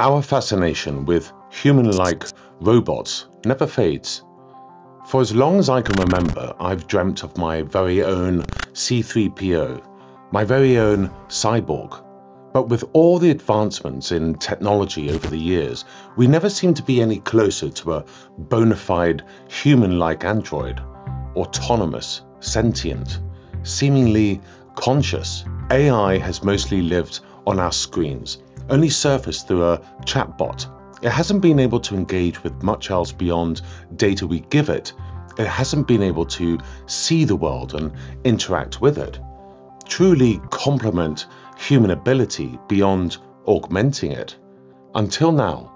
Our fascination with human-like robots never fades. For as long as I can remember, I've dreamt of my very own C-3PO, my very own cyborg. But with all the advancements in technology over the years, we never seem to be any closer to a bona fide human-like android, autonomous, sentient, seemingly conscious. AI has mostly lived on our screens, only surfaced through a chatbot. It hasn't been able to engage with much else beyond data we give it. It hasn't been able to see the world and interact with it. Truly complement human ability beyond augmenting it. Until now.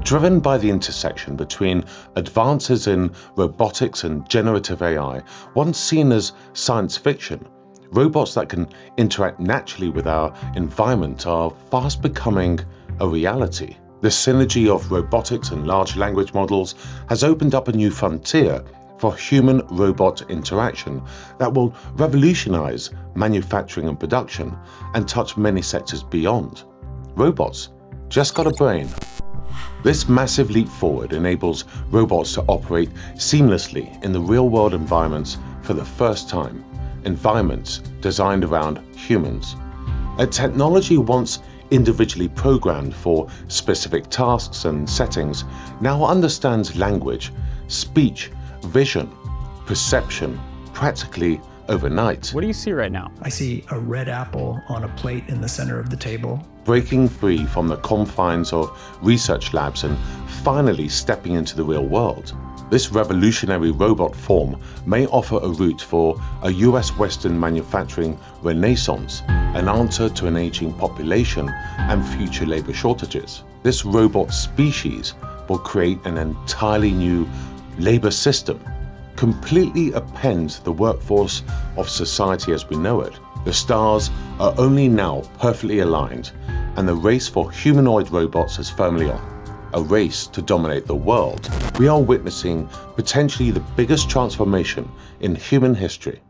Driven by the intersection between advances in robotics and generative AI, once seen as science fiction, robots that can interact naturally with our environment are fast becoming a reality. The synergy of robotics and large language models has opened up a new frontier for human-robot interaction that will revolutionize manufacturing and production and touch many sectors beyond. Robots just got a brain. This massive leap forward enables robots to operate seamlessly in the real-world environments for the first time environments designed around humans. A technology once individually programmed for specific tasks and settings now understands language, speech, vision, perception, practically overnight. What do you see right now? I see a red apple on a plate in the center of the table. Breaking free from the confines of research labs and finally stepping into the real world. This revolutionary robot form may offer a route for a US Western manufacturing renaissance, an answer to an aging population and future labor shortages. This robot species will create an entirely new labor system, completely append the workforce of society as we know it. The stars are only now perfectly aligned and the race for humanoid robots is firmly on a race to dominate the world, we are witnessing potentially the biggest transformation in human history.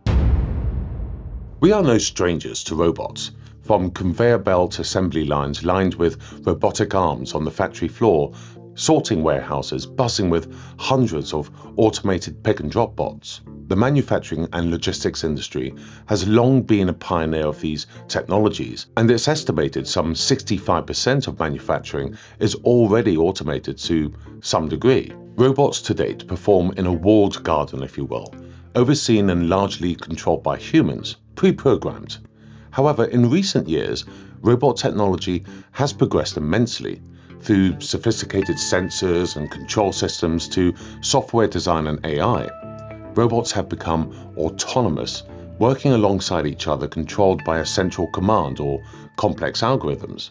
We are no strangers to robots, from conveyor belt assembly lines lined with robotic arms on the factory floor, sorting warehouses buzzing with hundreds of automated pick and drop bots. The manufacturing and logistics industry has long been a pioneer of these technologies, and it's estimated some 65% of manufacturing is already automated to some degree. Robots to date perform in a walled garden, if you will, overseen and largely controlled by humans, pre-programmed. However, in recent years, robot technology has progressed immensely, through sophisticated sensors and control systems to software design and AI robots have become autonomous, working alongside each other controlled by a central command or complex algorithms.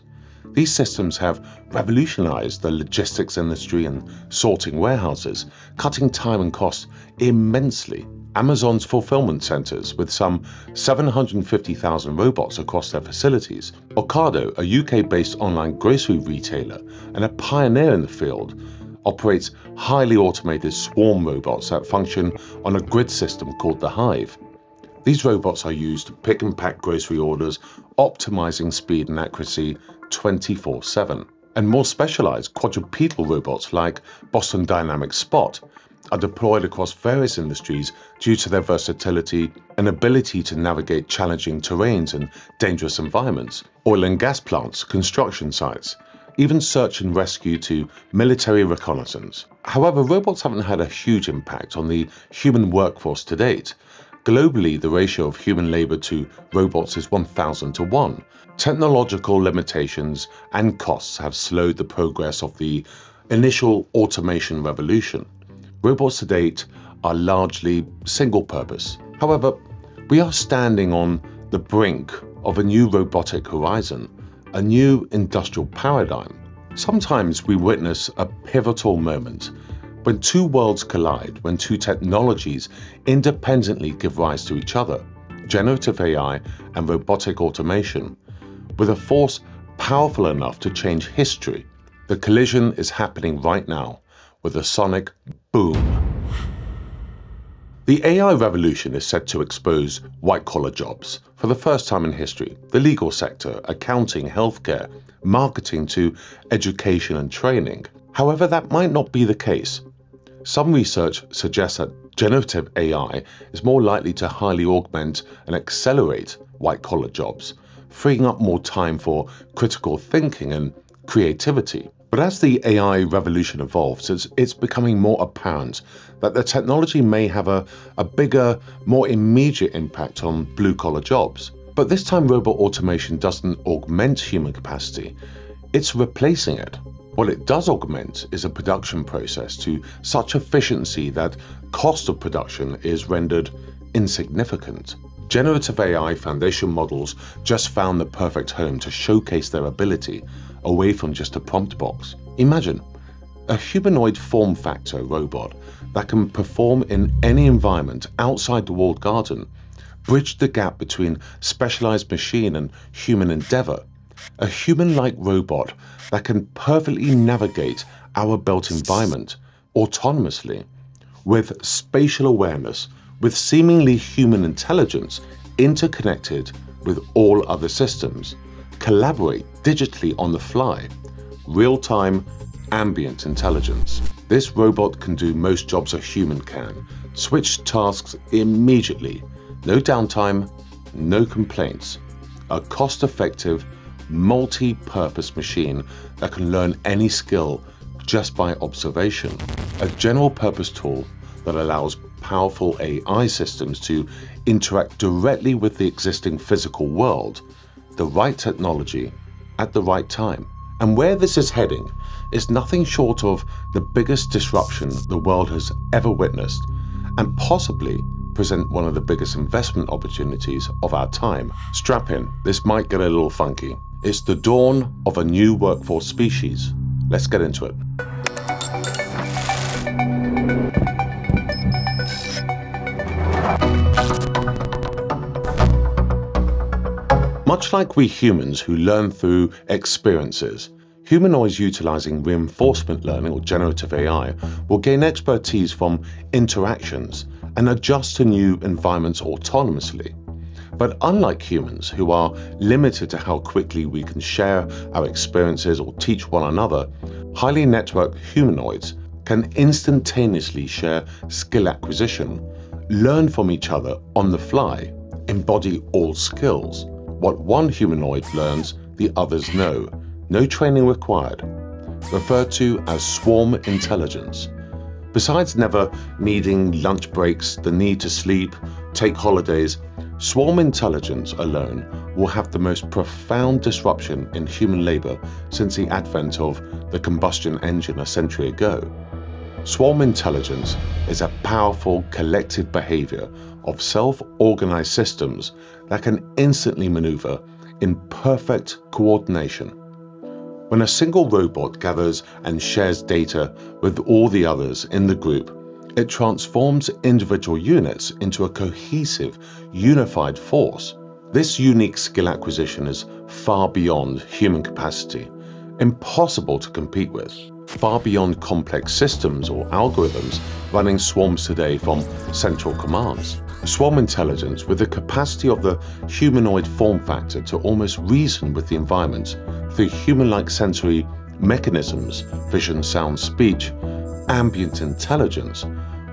These systems have revolutionized the logistics industry and sorting warehouses, cutting time and cost immensely. Amazon's fulfillment centers, with some 750,000 robots across their facilities. Ocado, a UK-based online grocery retailer and a pioneer in the field, operates highly automated swarm robots that function on a grid system called the Hive. These robots are used to pick and pack grocery orders, optimizing speed and accuracy 24-7. And more specialized quadrupedal robots like Boston Dynamics Spot are deployed across various industries due to their versatility and ability to navigate challenging terrains and dangerous environments, oil and gas plants, construction sites, even search and rescue to military reconnaissance. However, robots haven't had a huge impact on the human workforce to date. Globally, the ratio of human labor to robots is 1,000 to 1. Technological limitations and costs have slowed the progress of the initial automation revolution. Robots to date are largely single-purpose. However, we are standing on the brink of a new robotic horizon a new industrial paradigm. Sometimes we witness a pivotal moment when two worlds collide, when two technologies independently give rise to each other, generative AI and robotic automation, with a force powerful enough to change history. The collision is happening right now with a sonic boom. The AI revolution is set to expose white collar jobs for the first time in history. The legal sector, accounting, healthcare, marketing to education and training. However, that might not be the case. Some research suggests that generative AI is more likely to highly augment and accelerate white collar jobs, freeing up more time for critical thinking and creativity. But as the AI revolution evolves, it's, it's becoming more apparent that the technology may have a, a bigger, more immediate impact on blue collar jobs. But this time, robot automation doesn't augment human capacity, it's replacing it. What it does augment is a production process to such efficiency that cost of production is rendered insignificant. Generative AI foundation models just found the perfect home to showcase their ability away from just a prompt box. Imagine a humanoid form factor robot that can perform in any environment outside the walled garden, bridge the gap between specialized machine and human endeavor, a human like robot that can perfectly navigate our built environment autonomously, with spatial awareness, with seemingly human intelligence interconnected with all other systems, collaborate digitally on the fly, real time ambient intelligence. This robot can do most jobs a human can, switch tasks immediately, no downtime, no complaints. A cost effective, multi purpose machine that can learn any skill just by observation. A general purpose tool that allows powerful AI systems to interact directly with the existing physical world, the right technology at the right time. And where this is heading is nothing short of the biggest disruption the world has ever witnessed, and possibly present one of the biggest investment opportunities of our time. Strap in, this might get a little funky. It's the dawn of a new workforce species. Let's get into it. Much like we humans who learn through experiences, humanoids utilizing reinforcement learning or generative AI will gain expertise from interactions and adjust to new environments autonomously. But unlike humans, who are limited to how quickly we can share our experiences or teach one another, highly networked humanoids can instantaneously share skill acquisition, learn from each other on the fly, embody all skills. What one humanoid learns, the others know. No training required. Referred to as swarm intelligence. Besides never needing lunch breaks, the need to sleep, take holidays, swarm intelligence alone will have the most profound disruption in human labor since the advent of the combustion engine a century ago. Swarm intelligence is a powerful collective behavior of self organized systems that can instantly maneuver in perfect coordination. When a single robot gathers and shares data with all the others in the group, it transforms individual units into a cohesive, unified force. This unique skill acquisition is far beyond human capacity, impossible to compete with far beyond complex systems or algorithms running swarms today from central commands. Swarm intelligence, with the capacity of the humanoid form factor to almost reason with the environment through human like sensory mechanisms, vision, sound, speech, ambient intelligence,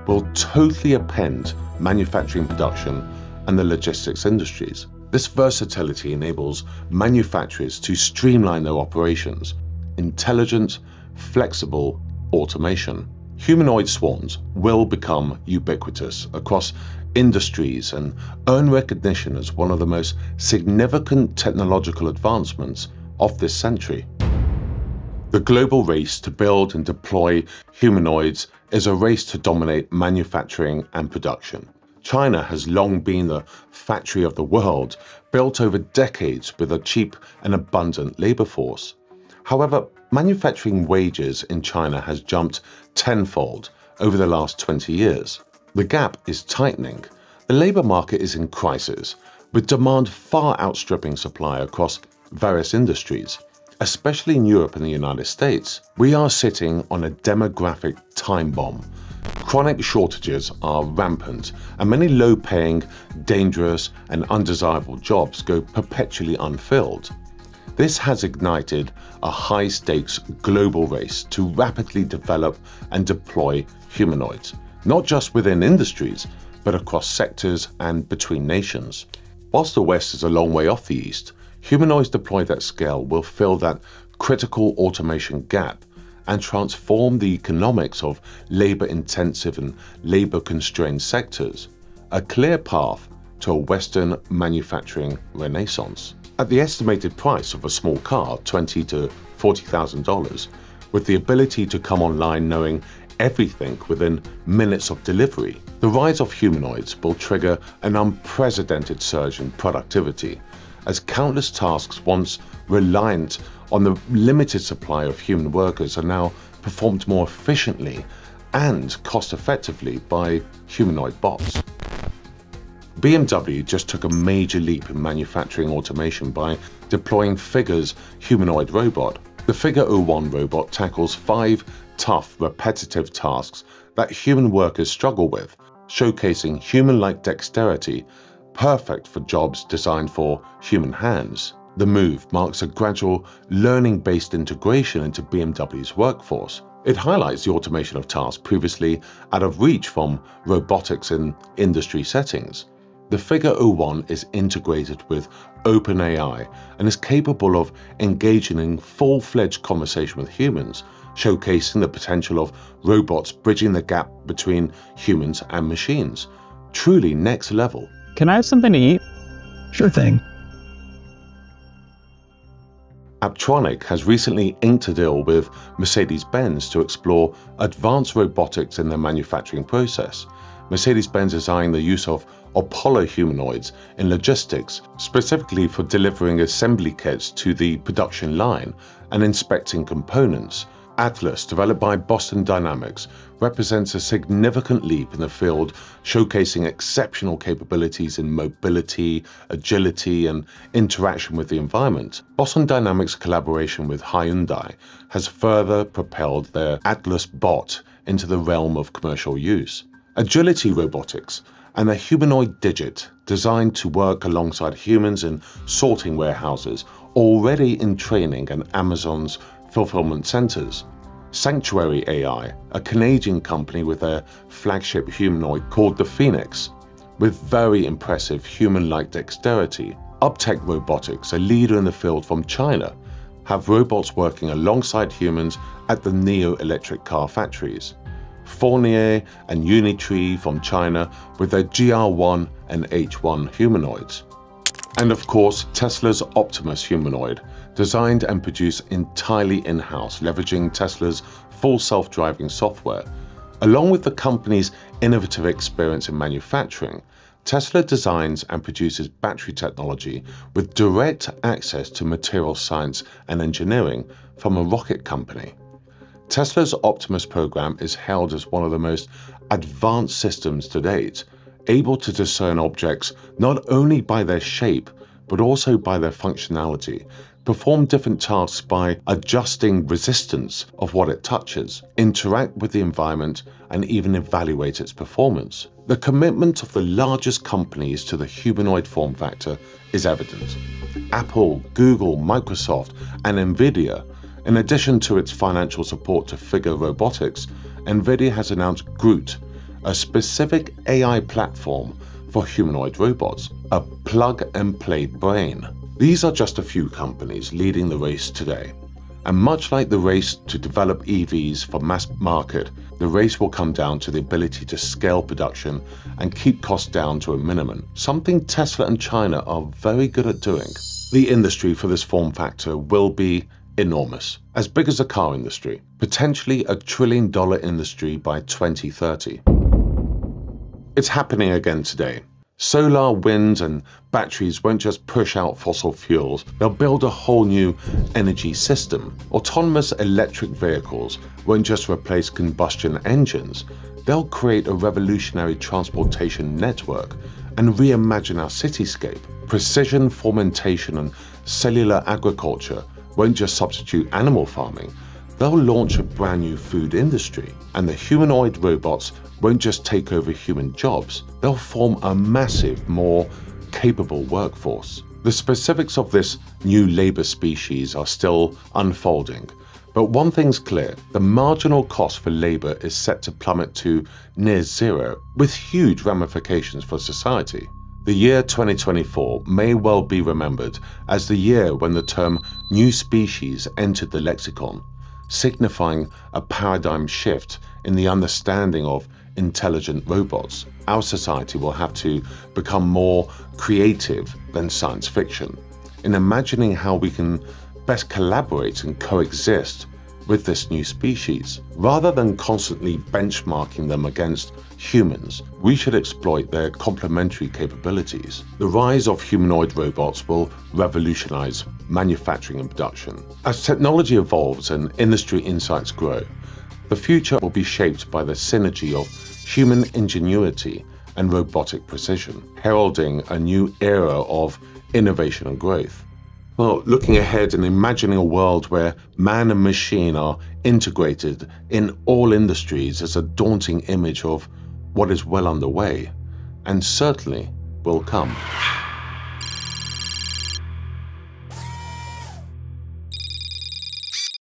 will totally append manufacturing production and the logistics industries. This versatility enables manufacturers to streamline their operations. Intelligent, flexible automation. Humanoid swarms will become ubiquitous across industries and earn recognition as one of the most significant technological advancements of this century. The global race to build and deploy humanoids is a race to dominate manufacturing and production. China has long been the factory of the world, built over decades with a cheap and abundant labor force. However, manufacturing wages in China has jumped tenfold over the last 20 years. The gap is tightening. The labor market is in crisis, with demand far outstripping supply across various industries, especially in Europe and the United States. We are sitting on a demographic time bomb. Chronic shortages are rampant, and many low paying, dangerous, and undesirable jobs go perpetually unfilled. This has ignited a high stakes global race to rapidly develop and deploy humanoids, not just within industries, but across sectors and between nations. Whilst the West is a long way off the East, humanoids deployed at scale will fill that critical automation gap and transform the economics of labor intensive and labor constrained sectors, a clear path to a Western manufacturing renaissance. At the estimated price of a small car, $20 to $40,000, with the ability to come online knowing everything within minutes of delivery, the rise of humanoids will trigger an unprecedented surge in productivity, as countless tasks once reliant on the limited supply of human workers are now performed more efficiently and cost effectively by humanoid bots. BMW just took a major leap in manufacturing automation by deploying Figure's humanoid robot. The Figure 01 robot tackles five tough, repetitive tasks that human workers struggle with, showcasing human like dexterity, perfect for jobs designed for human hands. The move marks a gradual learning based integration into BMW's workforce. It highlights the automation of tasks previously out of reach from robotics in industry settings. The Figure 01 is integrated with OpenAI and is capable of engaging in full fledged conversation with humans, showcasing the potential of robots bridging the gap between humans and machines. Truly next level. Can I have something to eat? Sure thing. Apptronik has recently inked a deal with Mercedes Benz to explore advanced robotics in their manufacturing process. Mercedes Benz designed the use of Apollo humanoids in logistics, specifically for delivering assembly kits to the production line and inspecting components. Atlas, developed by Boston Dynamics, represents a significant leap in the field, showcasing exceptional capabilities in mobility, agility, and interaction with the environment. Boston Dynamics' collaboration with Hyundai has further propelled their Atlas bot into the realm of commercial use. Agility robotics and a humanoid digit designed to work alongside humans in sorting warehouses already in training in Amazon's fulfillment centers. Sanctuary AI, a Canadian company with a flagship humanoid called the Phoenix, with very impressive human-like dexterity. UBTECH Robotics, a leader in the field from China, have robots working alongside humans at the NIO electric car factories. Fourier and Unitree from China with their GR1 and H1 humanoids. And of course, Tesla's Optimus humanoid, designed and produced entirely in-house, leveraging Tesla's full self-driving software. Along with the company's innovative experience in manufacturing, Tesla designs and produces battery technology with direct access to material science and engineering from a rocket company. Tesla's Optimus program is hailed as one of the most advanced systems to date, able to discern objects not only by their shape, but also by their functionality, perform different tasks by adjusting resistance of what it touches, interact with the environment, and even evaluate its performance. The commitment of the largest companies to the humanoid form factor is evident. Apple, Google, Microsoft, and Nvidia in addition to its financial support to Figure Robotics, NVIDIA has announced Groot, a specific AI platform for humanoid robots, a plug-and-play brain. These are just a few companies leading the race today. And much like the race to develop EVs for mass market, the race will come down to the ability to scale production and keep costs down to a minimum, something Tesla and China are very good at doing. The industry for this form factor will be enormous, as big as the car industry, potentially a trillion dollar industry by 2030. It's happening again today. Solar, wind, and batteries won't just push out fossil fuels, they'll build a whole new energy system. Autonomous electric vehicles won't just replace combustion engines, they'll create a revolutionary transportation network and reimagine our cityscape. Precision fermentation and cellular agriculture won't just substitute animal farming, they'll launch a brand new food industry, and the humanoid robots won't just take over human jobs, they'll form a massive, more capable workforce. The specifics of this new labor species are still unfolding, but one thing's clear the marginal cost for labor is set to plummet to near zero, with huge ramifications for society. The year 2024 may well be remembered as the year when the term new species entered the lexicon, signifying a paradigm shift in the understanding of intelligent robots. Our society will have to become more creative than science fiction in imagining how we can best collaborate and coexist with this new species. Rather than constantly benchmarking them against humans, we should exploit their complementary capabilities. The rise of humanoid robots will revolutionize manufacturing and production. As technology evolves and industry insights grow, the future will be shaped by the synergy of human ingenuity and robotic precision, heralding a new era of innovation and growth. Well, looking ahead and imagining a world where man and machine are integrated in all industries is a daunting image of what is well underway and certainly will come.